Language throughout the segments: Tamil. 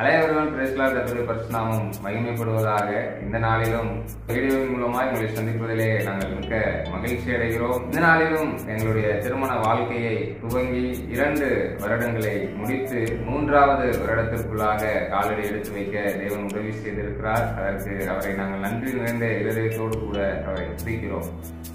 அலையவர்கள் பிரேஸ்லா தத்துடைய பரிசுநாமம் மகிமைப்படுவதாக இந்த நாளிலும் வீடியோவின் மூலமாக உங்களை சந்திப்பதிலே நாங்கள் மிக்க மகிழ்ச்சி அடைகிறோம். இந்த நாளிலும் எங்களுடைய திருமண வாழ்க்கையை துவங்கி இரண்டு வருடங்களை முடித்து மூன்றாவது வருடத்திற்குள்ளாக காலடி எடுத்து வைக்க தேவன் உதவி செய்திருக்கிறார். அதற்கு அவரை நாங்கள் நன்றி நிறைந்த இருதயத்தோடு கூட அவரை துதிக்கிறோம்.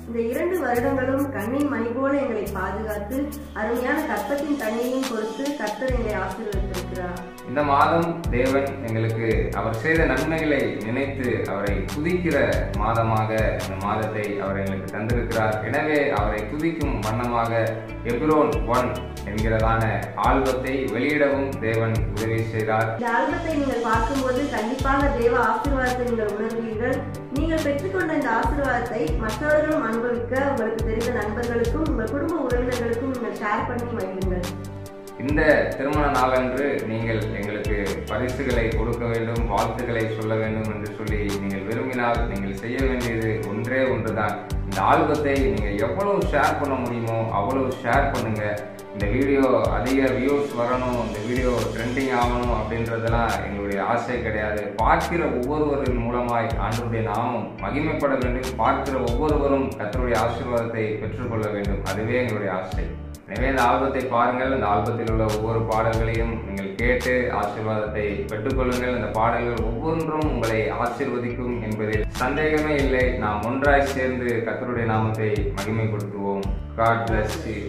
இந்த இரண்டு வருடங்களும் கண்ணின் மணி போல எங்களை பாதுகாத்து அருமையான கற்பத்தின் தண்ணீரையும் கொடுத்து கர்த்தர் எங்களை ஆசீர்வதித்திருக்கிறார். இந்த மாதம் தேவன் எங்களுக்கு அவர் செய்த நன்மைகளை நினைத்து அவரை துதிக்கிற மாதமாக இந்த மாதத்தை அவர் எங்களுக்கு தந்திருக்கிறார். எனவே அவரை துதிக்கும் வண்ணமாக எப்ரோன் ஒன் என்கிறதான ஆல்பத்தை வெளியிடவும் தேவன் உதவி செய்தார். இந்த ஆல்பத்தை நீங்கள் பார்க்கும்போது கண்டிப்பாக தேவ ஆசீர்வாதத்தை நீங்கள் உணர்வீர்கள். நீங்கள் பெற்றுக்கொண்ட இந்த ஆசீர்வாதத்தை மற்றவர்களும் அனுபவிக்க உங்களுக்கு தெரிந்த நண்பர்களுக்கும் உங்கள் குடும்ப உறவினர்களுக்கும் நீங்கள் ஷேர் பண்ணி மகிழுங்கள். இந்த திருமண நாளன்று நீங்கள் எங்களுக்கு பரிசுகளை கொடுக்க வேண்டும் வாழ்த்துக்களை சொல்ல வேண்டும் என்று சொல்லி நீங்கள் விரும்பினால் நீங்கள் செய்ய வேண்டியது ஒன்றே ஒன்றுதான். இந்த ஆல்பத்தை நீங்கள் எவ்வளவு ஷேர் பண்ண முடியுமோ அவ்வளவு ஷேர் பண்ணுங்க. இந்த வீடியோ அதிக வியூஸ் வரணும் இந்த வீடியோ ட்ரெண்டிங் ஆகணும் அப்படின்றதெல்லாம் எங்களுடைய ஆசை கிடையாது. பார்க்கிற ஒவ்வொருவரின் மூலமாய் ஆண்டுடைய நாமம் மகிமைப்பட வேண்டும். பார்க்கிற ஒவ்வொருவரும் கத்தருடைய ஆசீர்வாதத்தை பெற்றுக்கொள்ள வேண்டும். அதுவே எங்களுடைய ஆசை. எனவே இந்த ஆல்பத்தை பாருங்கள். இந்த ஆல்பத்தில் உள்ள ஒவ்வொரு பாடல்களையும் நீங்கள் கேட்டு ஆசீர்வாதத்தை பெற்றுக்கொள்ளுங்கள் இந்த பாடல்கள் ஒவ்வொன்றும் உங்களை ஆசீர்வதிக்கும் என்பதில் சந்தேகமே இல்லை. நாம் ஒன்றாய் சேர்ந்து கத்தருடைய நாமத்தை மகிமைப்படுத்துவோம். God bless you